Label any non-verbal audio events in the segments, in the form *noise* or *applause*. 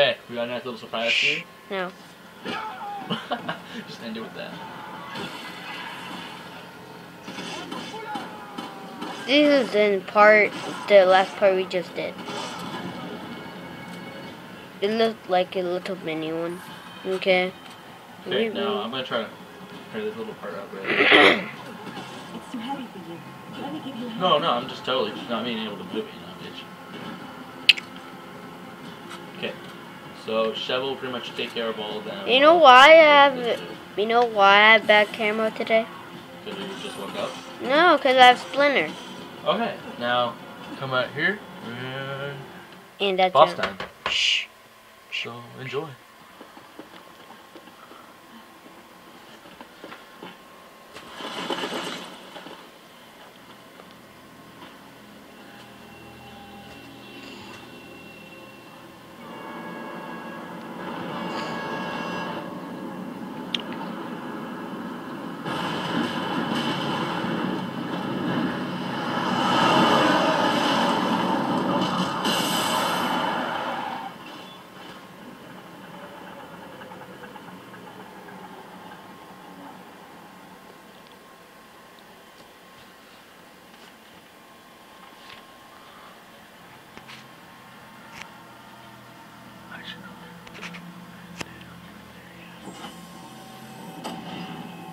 Hey, we got a nice little surprise for you. No. *laughs* Just end it with that. This is in part, the last part we just did. It looked like a little mini one. Okay. Okay, We- now I'm gonna try to clear this little part out. Right? It's too heavy for you. Let me give you a hand. No, no, I'm just totally just not being able to move it, you know, bitch. Okay, so Chev will pretty much take care of all of them. You know why I have, you know why I have bad camera today? Because you just woke up. No, because I have Splinter. Okay, now come out here and And that's boss it. time. Shh. So enjoy.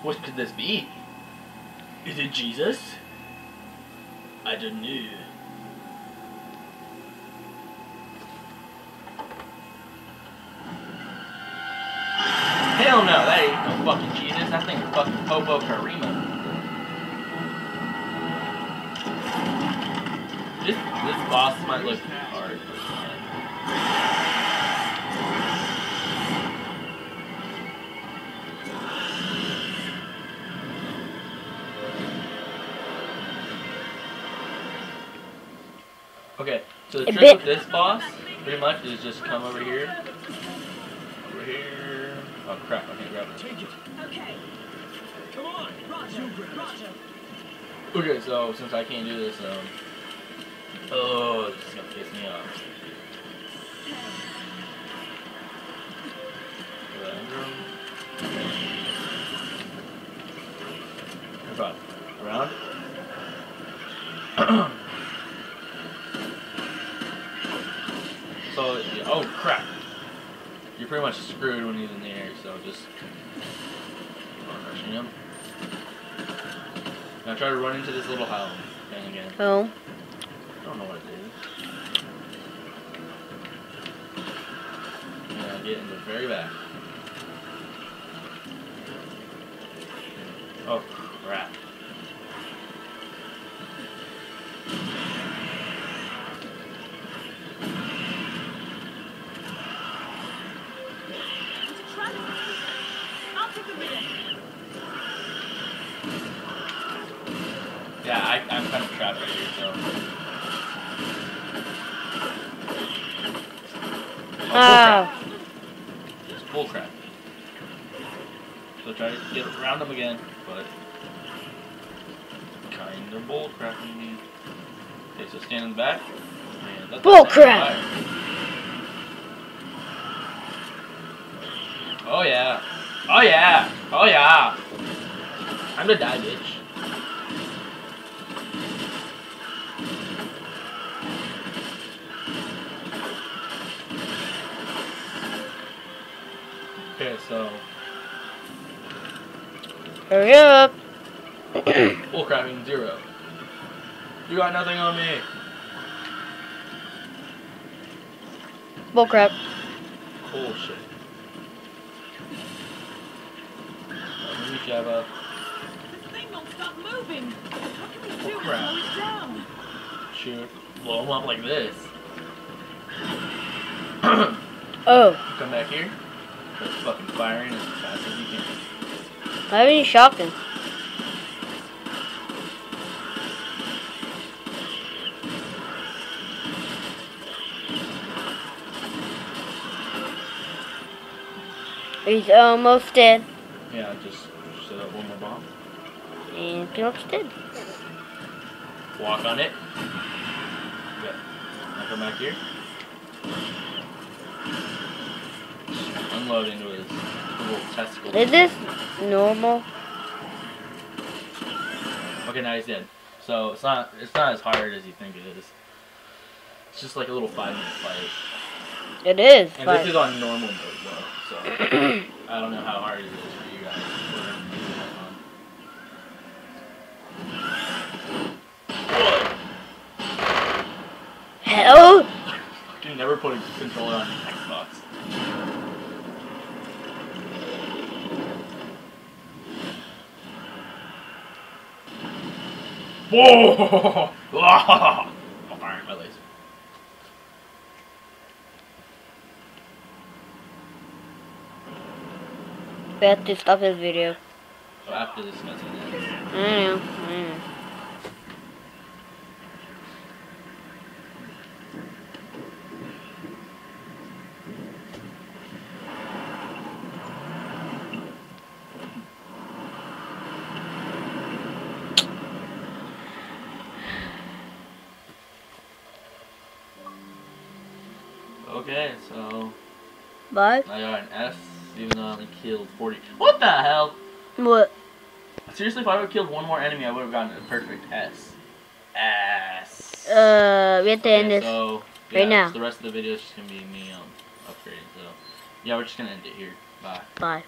What could this be? Is it Jesus? I don't know. Hell no, that ain't no fucking Jesus. That thing's fucking Popokarimu. This this boss might look hard. Okay, so the trick bit- with this boss, pretty much, is just come over here. Over here. Oh crap, I can't grab it. Okay. Come on. Roger. Roger. Okay, so since I can't do this, um. Oh, this is gonna piss me off. Around. Around. *coughs* so, yeah, oh crap. You're pretty much screwed when he's in the air, so just keep on rushing him. Now try to run into this little house thing again. Oh. I don't know what it is. Yeah, get in the very back. Oh crap. I, I'm kind of trapped right here, so. Oh, Ah. bullcrap. It's bullcrap. So try to get around him again, but kind of bullcrapping me. Okay, so standing back. Bullcrap. Oh yeah. Oh yeah. Oh yeah. Time to die, bitch. Okay, so Hurry up. *clears throat* bullcrapping zero. You got nothing on me. Bullcrap. Bullshit. Let me Java. This thing won't stop moving. What can we do to crap. slow it down? Shoot. Blow him up like this. Oh. Come back here. Start fucking firing as fast as you can. I have any shotgun. He's almost dead. Yeah, just set up one more bomb. And much dead. Walk on it. Come back here. download into his little testicle. Is this normal? Okay, now he's dead. So it's not it's not as hard as you think it is. It's just like a little five minute fight. It is. And but- this is on normal mode though, so *clears throat* I don't know how hard it is for you guys. We're gonna use that on. Hell! You can never put a controller on your Xbox. Whoa! *laughs* oh, fire my laser. We have to stop this video. So after this ends. I know. I know. Okay, so But I got an S, even though I only killed 40. What the hell? what? Seriously, if I would have killed one more enemy, I would have gotten a perfect S. S. Uh, we have to end Okay, this. So, right now. so the rest of the video is just gonna be me um, upgrading. So, yeah, we're just gonna end it here. Bye. Bye.